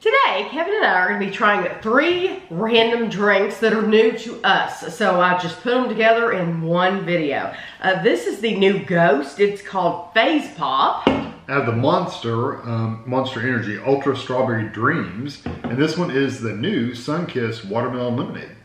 Today, Kevin and I are going to be trying three random drinks that are new to us. So I just put them together in one video. Uh, this is the new Ghost. It's called Faze Pop. I have the Monster, um, Monster Energy Ultra Strawberry Dreams, and this one is the new Sunkist Watermelon Lemonade.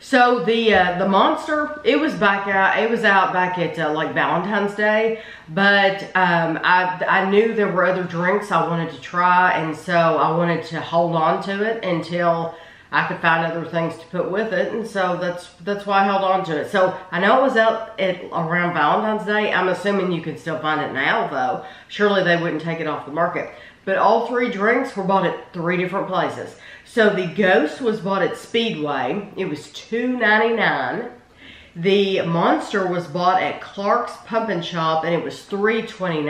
So the uh, the monster, it was back out. It was out back at uh, like Valentine's Day, but um, I I knew there were other drinks I wanted to try, and so I wanted to hold on to it until I could find other things to put with it, and so that's that's why I held on to it. So I know it was out at around Valentine's Day. I'm assuming you can still find it now, though. Surely they wouldn't take it off the market. But all three drinks were bought at three different places. So the Ghost was bought at Speedway. It was $2.99. The Monster was bought at Clark's Pump and Shop and it was $3.29.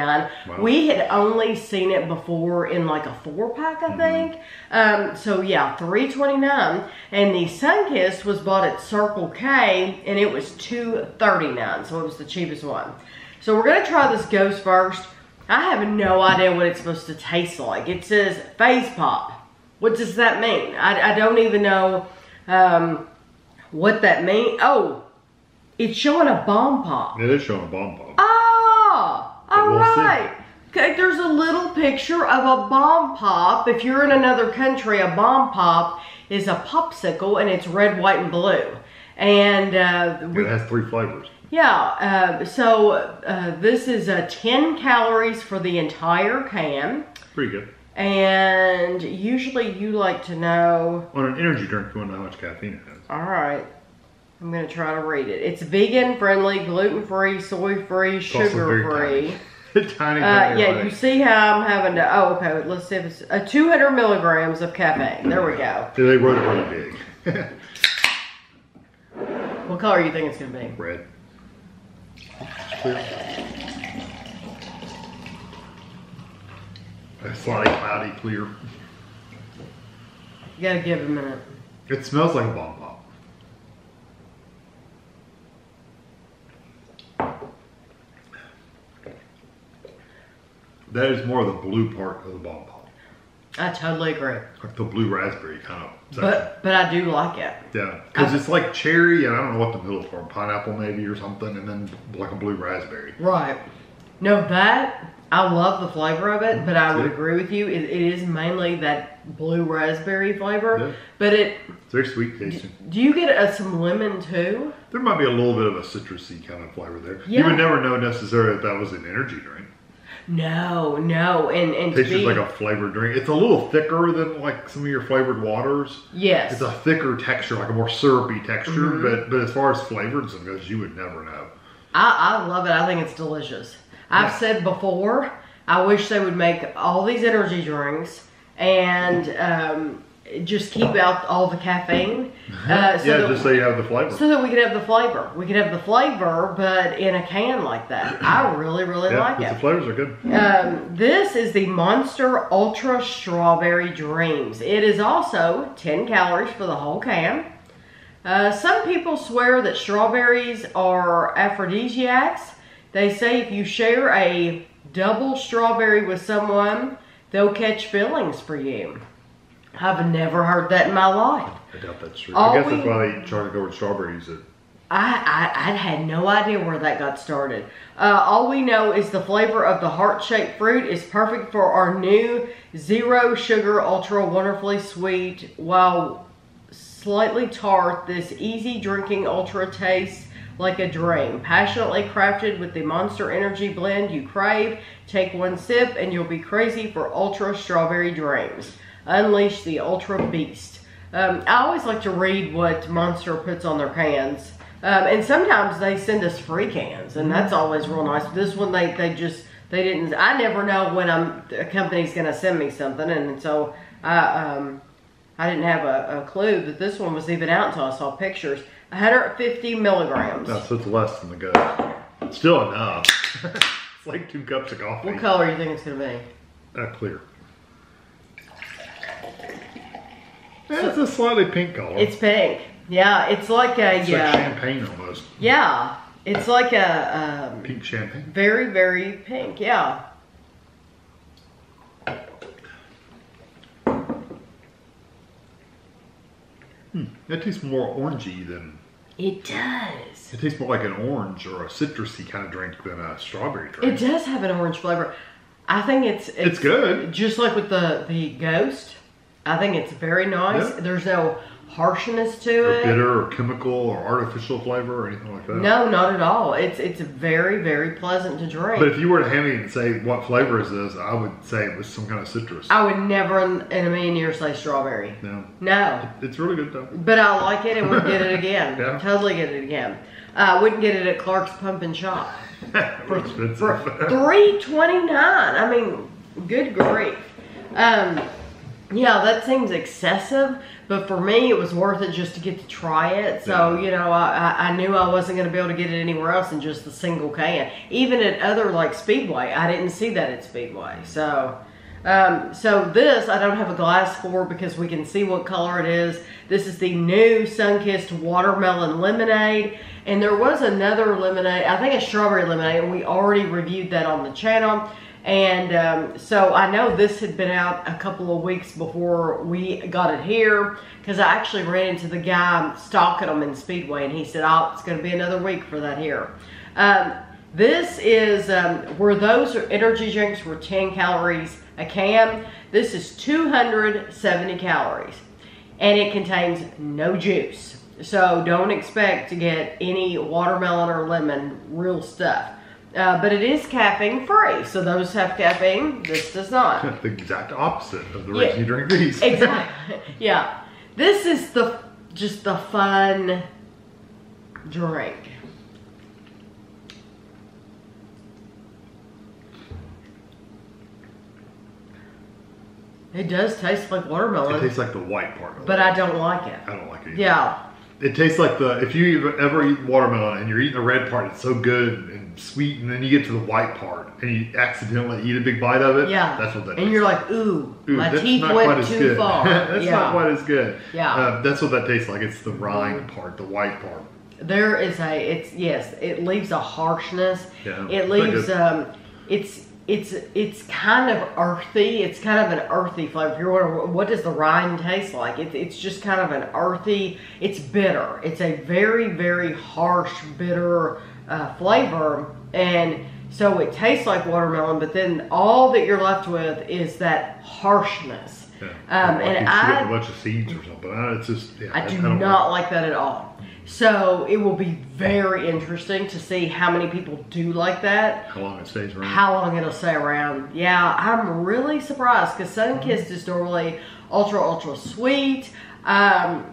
Wow. We had only seen it before in like a four pack, I mm -hmm. think. Um, so yeah, $3.29. And the Sunkist was bought at Circle K and it was $2.39. So it was the cheapest one. So we're gonna try this Ghost first. I have no idea what it's supposed to taste like. It says faze pop. What does that mean? I, I don't even know um, what that means. Oh, it's showing a bomb pop. It is showing a bomb pop. Ah, all we'll right. Okay, there's a little picture of a bomb pop. If you're in another country, a bomb pop is a popsicle and it's red, white, and blue. And uh, we, it has three flavors. Yeah, uh, so uh, this is uh, 10 calories for the entire can. Pretty good. And usually you like to know... On an energy drink, you want to know how much caffeine it has. All right. I'm going to try to read it. It's vegan friendly, gluten free, soy free, sugar free. Tiny, tiny, uh, yeah, you see how I'm having to. Oh, okay. Let's see if it's uh, 200 milligrams of caffeine. There we go. They wrote it really big. what color do you think it's gonna be? Red. It's slightly cloudy, clear. You gotta give it a minute. It smells like a bomb pop. That is more of the blue part of the bomb pop. I totally agree. Like the blue raspberry kind of. Section. But but I do like it. Yeah, because it's like cherry and I don't know what the middle part, pineapple maybe or something, and then like a blue raspberry. Right. No, that I love the flavor of it, but I would agree with you. It, it is mainly that blue raspberry flavor, yeah. but it. It's very sweet tasting. Do you get uh, some lemon too? There might be a little bit of a citrusy kind of flavor there. Yeah. You would never know necessarily that that was an energy drink. No, no, and and tastes be, like a flavored drink. It's a little thicker than like some of your flavored waters. Yes, it's a thicker texture, like a more syrupy texture. Mm -hmm. But but as far as flavored goes, you would never know. I, I love it. I think it's delicious. I've yeah. said before, I wish they would make all these energy drinks and um, just keep out all the caffeine. Uh, so yeah, just so you have the flavor. So that we could have the flavor. We could have the flavor, but in a can like that. I really, really yeah, like it. The flavors are good. Um, this is the Monster Ultra Strawberry Dreams. It is also 10 calories for the whole can. Uh, some people swear that strawberries are aphrodisiacs. They say if you share a double strawberry with someone, they'll catch feelings for you. I've never heard that in my life. I doubt that's true. All I guess we, that's why they try to go with strawberries. I, I, I had no idea where that got started. Uh, all we know is the flavor of the heart-shaped fruit is perfect for our new zero sugar, ultra wonderfully sweet, while slightly tart, this easy drinking ultra tastes like a dream. Passionately crafted with the Monster Energy blend you crave. Take one sip and you'll be crazy for Ultra Strawberry Dreams. Unleash the Ultra Beast. Um, I always like to read what Monster puts on their cans. Um, and sometimes they send us free cans, and that's always real nice. This one, they, they just, they didn't, I never know when I'm, a company's going to send me something, and so I, um, I didn't have a, a clue that this one was even out until I saw pictures. 150 milligrams. No, so it's less than the ghost. Still enough. it's like two cups of coffee. What color do you think it's going to be? Uh, clear. So, it's a slightly pink color. It's pink. Yeah, it's like a it's yeah. Like champagne almost. Yeah, it's like a um, pink champagne. Very, very pink. Yeah. It tastes more orangey than. It does. It tastes more like an orange or a citrusy kind of drink than a strawberry drink. It does have an orange flavor. I think it's it's, It's good. Just like with the the ghost, I think it's very nice. Yeah. There's no harshness to or it. bitter or chemical or artificial flavor or anything like that. No, not at all. It's it's very very pleasant to drink. But if you were to hand me and say what flavor is this, I would say it was some kind of citrus. I would never in, in a million years say strawberry. no, No, it's really good though. but I like it and would get it again. Yeah. Totally get it again. I wouldn't get it at Clark's Pump and Shop expensive. for three twenty nine. I mean, good grief. Um, yeah, that seems excessive, but for me, it was worth it just to get to try it. So Yeah. you know, I, I knew I wasn't going to be able to get it anywhere else than just the single can. Even at other like Speedway, I didn't see that at Speedway. So. Um, so this I don't have a glass for because we can see what color it is. This is the new Sunkist Watermelon Lemonade. And there was another lemonade, I think a strawberry lemonade, and we already reviewed that on the channel. And um, so I know this had been out a couple of weeks before we got it here because I actually ran into the guy stocking them in Speedway and he said, oh, it's going to be another week for that here. Um, this is um, where those energy drinks were 10 calories a can. This is 270 calories and it contains no juice. So don't expect to get any watermelon or lemon real stuff. Uh, but it is caffeine free. So those have caffeine, this does not. the exact opposite of the Yeah. reason you drink these. exactly. Yeah. This is the just the fun drink. It does taste like watermelon. It tastes like the white part. Of but. I don't like it. I don't like it. Either. Yeah. It tastes like the if you ever eat watermelon and you're eating the red part, it's so good and sweet, and then you get to the white part and you accidentally eat a big bite of it. Yeah. that's what that. And you're like. like, ooh, Ooh, my teeth went too good. far. that's yeah. not quite as good. Yeah. Uh, that's what that tastes like. It's the rind part, the white part. There is a it's yes, it leaves a harshness. Yeah, It leaves um it's it's it's kind of earthy. It's kind of an earthy flavor. If you're wondering what does the rind taste like, it's it's just kind of an earthy. It's bitter. It's a very very harsh bitter uh, flavor, and so it tastes like watermelon. But then all that you're left with is that harshness. Yeah. Um, like and I a bunch of seeds or something. It's just yeah, I do don't not like that at all. So it will be very interesting to see how many people do like that, How long it stays around? how long it'll stay around. Yeah, I'm really surprised because Mm-hmm. Sunkist is normally ultra, ultra sweet. Um,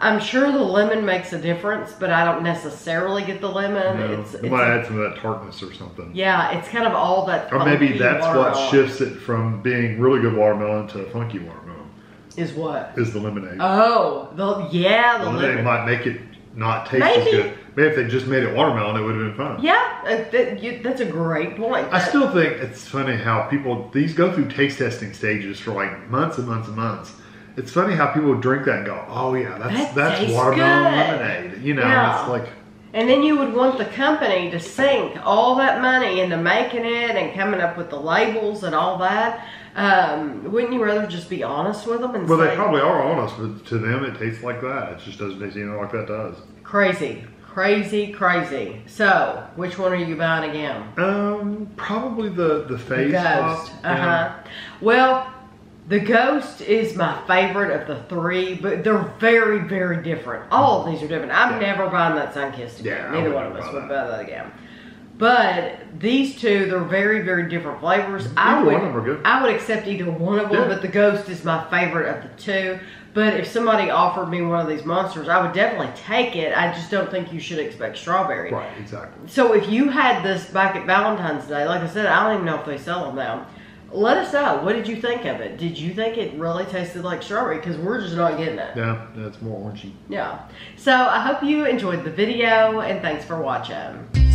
I'm sure the lemon makes a difference, but I don't necessarily get the lemon. No, It's, it it's might add some of that tartness or something. yeah, it's kind of all that. Or maybe that's what shifts it from being really good watermelon to funky watermelon. Is what? Is the lemonade? Oh, the yeah, the the lemonade lemon. might make it not taste Maybe. as good. Maybe if they just made it watermelon, it would have been fun. Yeah, uh, that, you, that's a great point. I That- still think it's funny how people these go through taste testing stages for like months and months and months. It's funny how people drink that and go, "Oh yeah, that's That that's watermelon good." lemonade." You know, Yeah. it's like And then you would want the company to sink all that money into making it and coming up with the labels and all that. Um, wouldn't you rather just be honest with them and well, say they probably are honest, but to them it tastes like that. It just doesn't taste anything like that does. crazy, crazy, crazy? So, which one are you buying again? Um, probably the the face. The Ghost. Uh huh. Well, the Ghost is my favorite of the three, but they're very, very different. All of these are different. I'm Yeah. never buying that Sunkist again. Yeah, Neither one of us would buy that again. But these two, they're very, very different flavors. Mm-hmm. I would, one of them are good. I would accept either one of them, Yeah. but the Ghost is my favorite of the two. But if somebody offered me one of these monsters, I would definitely take it. I just don't think you should expect strawberry. Right, exactly. So if you had this back at Valentine's Day, like I said, I don't even know if they sell them now. Let us know. What did you think of it? Did you think it really tasted like strawberry? Because we're just not getting it. Yeah, that's more orangey. Yeah. So I hope you enjoyed the video and thanks for watching.